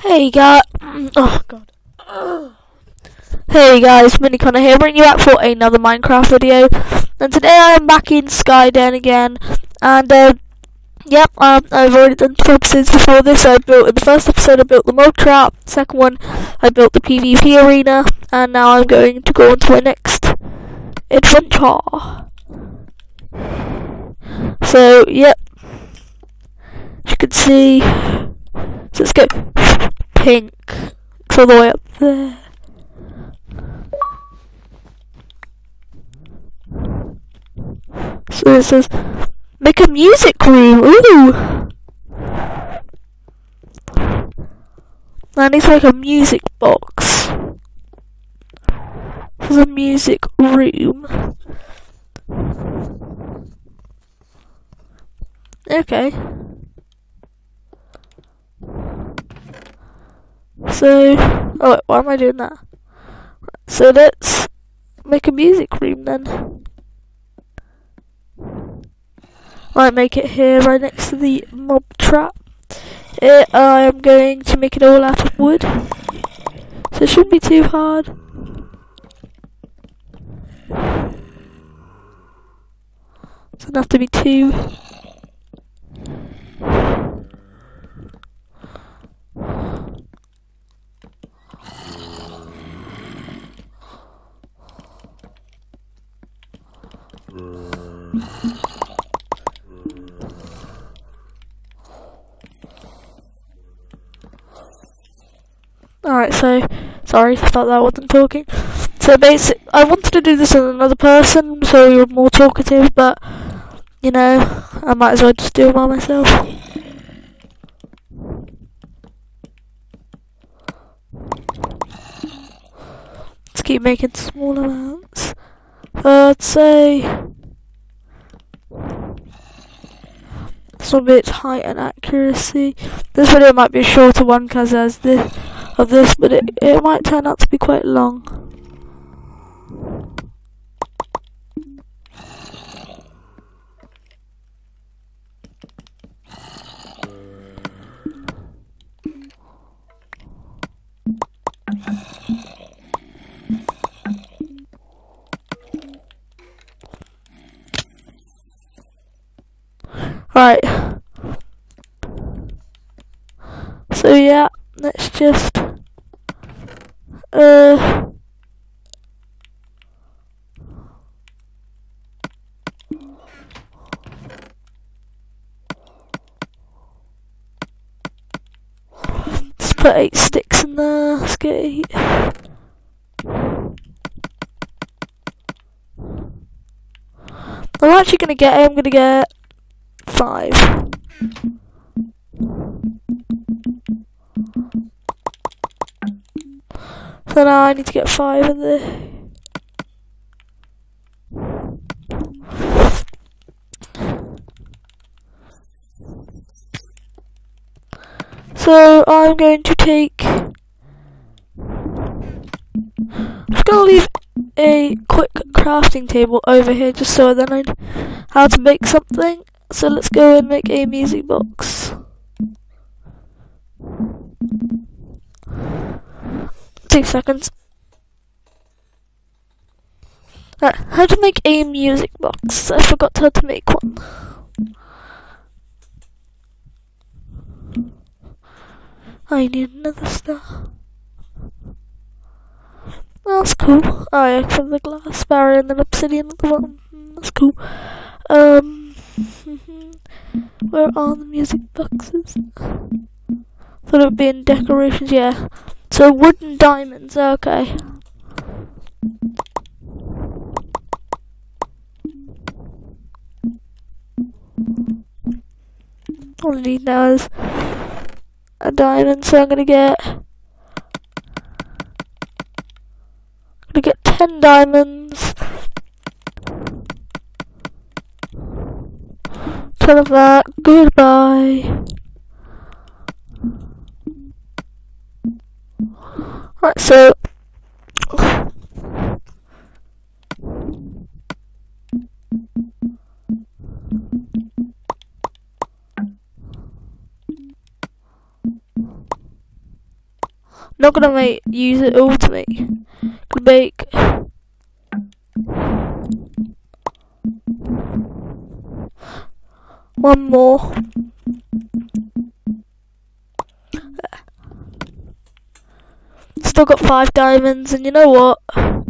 Hey guys, oh god. Hey guys, Mini Connor here, bringing you back for another Minecraft video. And today I am back in Skyden again, and uh, yep, um, I've already done two episodes before this. I built in the first episode I built the mob trap, second one I built the PvP arena, and now I'm going to go on to my next adventure. So yep, can see, let's go pink. It's all the way up there. So it says, make a music room. Ooh. That needs like a music box. There's a music room. Okay. So, oh why am I doing that? So let's make a music room then. Might make it here right next to the mob trap. I am going to make it all out of wood. So it shouldn't be too hard. Doesn't have to be too Alright, so sorry, I thought that I wasn't talking. So basic, I wanted to do this with another person, so we were more talkative, but you know, I might as well just do it by myself. Let's keep making small amounts. Uh, I'd say it's height and accuracy. This video might be a shorter one because as of this, but it, it might turn out to be quite long. Right. So yeah, let's just uh put eight sticks in there. Let's get eight. I'm actually gonna get. I'm gonna get five. So now I need to get five of the. So I'm going to take. I'm just gonna leave a quick crafting table over here just so then I know how to make something. So let's go and make a music box. Two seconds. Right, how to make a music box? I forgot how to make one. I need another star. That's cool. Oh from the glass barrier and then obsidian at the bottom. That's cool. Um, where are the music boxes? Thought it would be in decorations, yeah. So wooden diamonds, okay. All I need now is a diamond, so I'm gonna get I'm gonna get ten diamonds. Tell of that, goodbye. Right, so not gonna make use it all to make make one more. Still got five diamonds, and you know what? I'm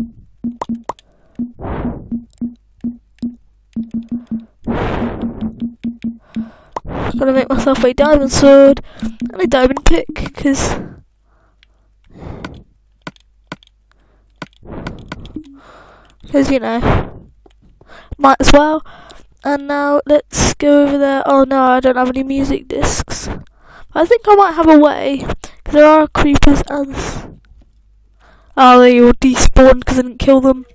gonna make myself a diamond sword and a diamond pick, because. Because, you know, might as well. And now let's go over there. Oh no, I don't have any music discs. I think I might have a way, there are creepers and. Oh, they all despawned because I didn't kill them.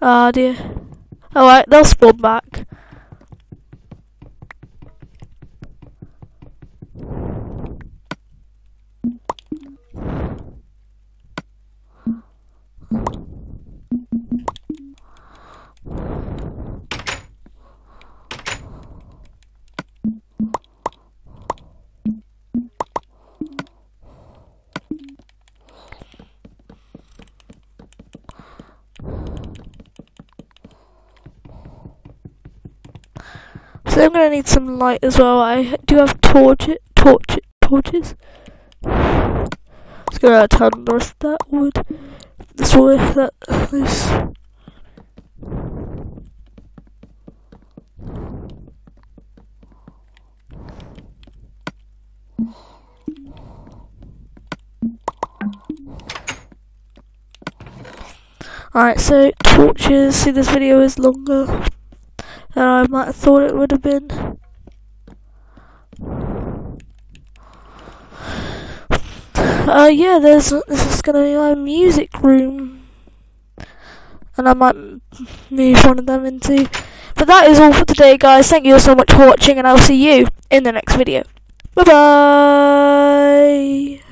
Ah, oh, dear. Alright, they'll spawn back. So I'm gonna need some light as well. I do have torch, torch, torches. Just gonna turn the rest of that wood. This wood, that this. Alright, so torches. See, this video is longer than I might have thought it would have been. Uh, yeah, there's this is gonna be my music room, and I might move one of them into. But that is all for today, guys. Thank you all so much for watching, and I'll see you in the next video. Bye bye.